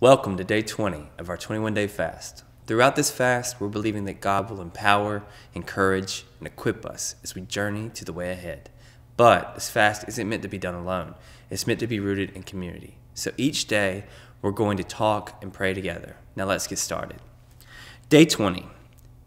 Welcome to day 20 of our 21 day fast. Throughout this fast, we're believing that God will empower, encourage, and equip us as we journey to the way ahead. But this fast isn't meant to be done alone, it's meant to be rooted in community. So each day, we're going to talk and pray together. Now let's get started. Day 20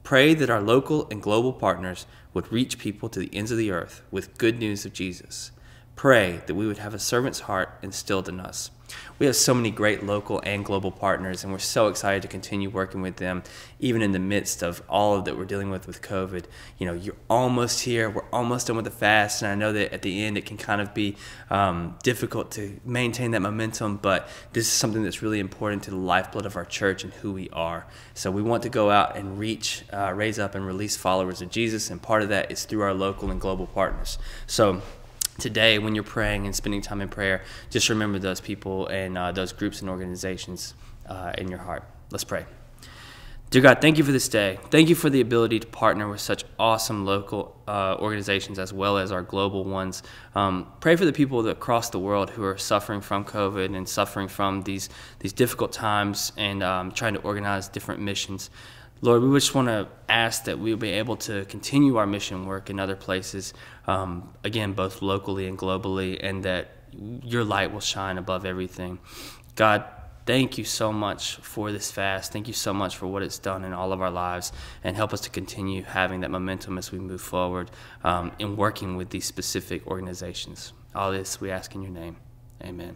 Pray that our local and global partners would reach people to the ends of the earth with good news of Jesus. Pray that we would have a servant's heart instilled in us. We have so many great local and global partners, and we're so excited to continue working with them, even in the midst of all of that we're dealing with with COVID. You know, you're almost here. We're almost done with the fast, and I know that at the end it can kind of be um, difficult to maintain that momentum, but this is something that's really important to the lifeblood of our church and who we are. So we want to go out and reach, uh, raise up, and release followers of Jesus, and part of that is through our local and global partners. So today when you're praying and spending time in prayer just remember those people and uh, those groups and organizations uh, in your heart. Let's pray. Dear god thank you for this day. Thank you for the ability to partner with such awesome local uh, organizations as well as our global ones. Um, pray for the people across the world who are suffering from covid and suffering from these these difficult times and um, trying to organize different missions Lord, we just want to ask that we'll be able to continue our mission work in other places, um, again, both locally and globally, and that your light will shine above everything. God, thank you so much for this fast. Thank you so much for what it's done in all of our lives, and help us to continue having that momentum as we move forward um, in working with these specific organizations. All this we ask in your name. Amen.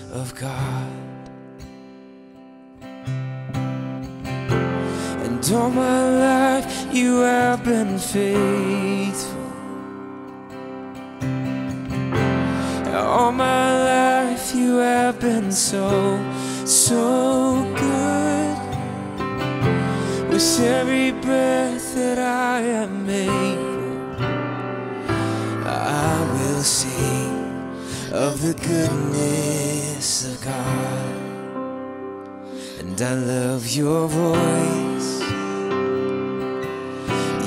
of God. And all my life you have been faithful. All my life you have been so, so good. With every breath that I am made, I will sing of the goodness of God. And I love your voice.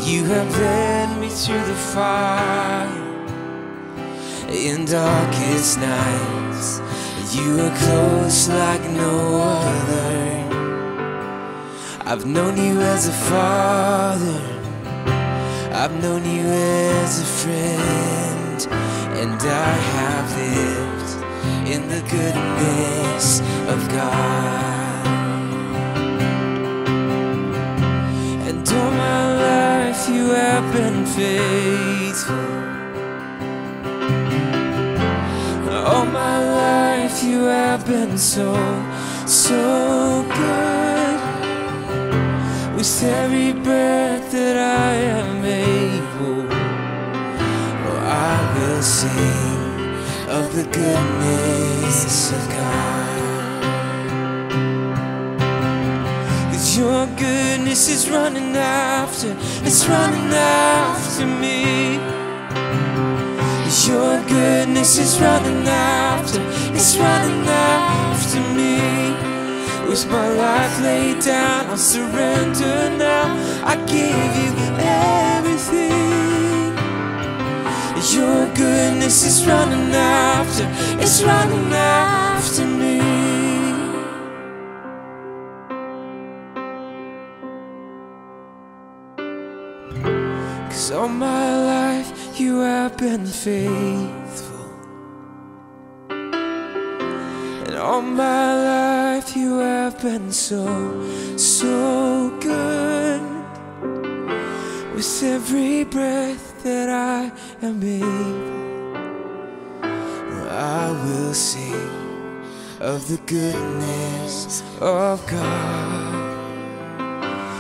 You have led me through the fire in darkest nights. You are close like no other. I've known you as a father. I've known you as a friend. And I have lived in the goodness of God. And all my life you have been faithful. All my life you have been so, so good. With every breath that I am able, oh, I will sing of the goodness of God. Cause your goodness is running after, it's running after me. Your goodness is running after, it's running after me. With my life laid down, I surrender now. I give you Your goodness is running after, it's running after me. Cause all my life you have been faithful. And all my life you have been so, so With every breath that I am able, I will sing of the goodness of God.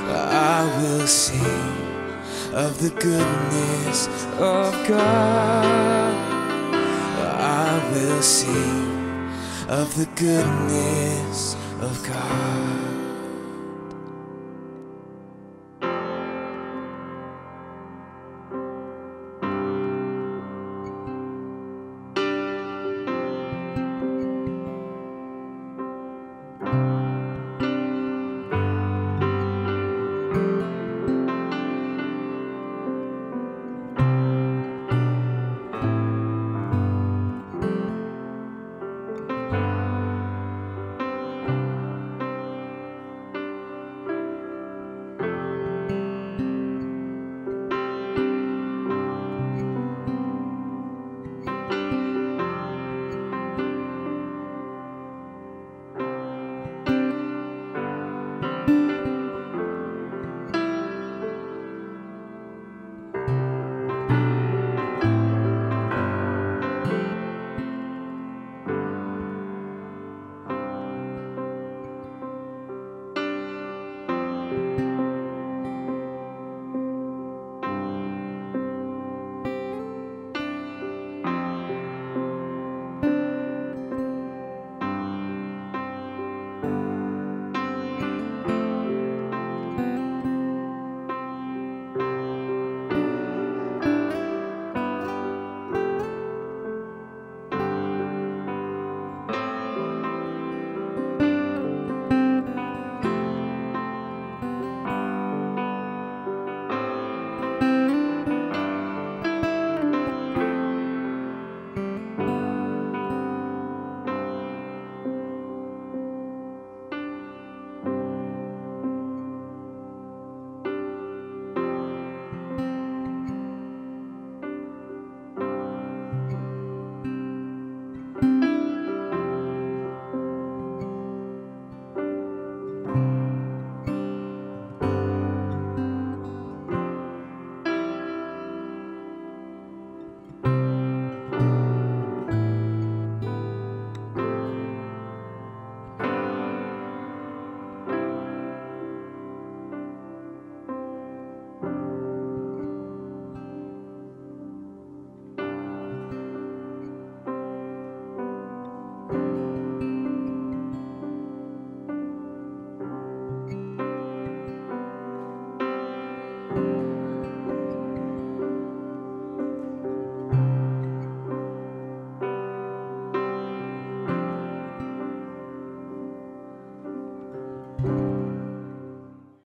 I will sing of the goodness of God. I will sing of the goodness of God.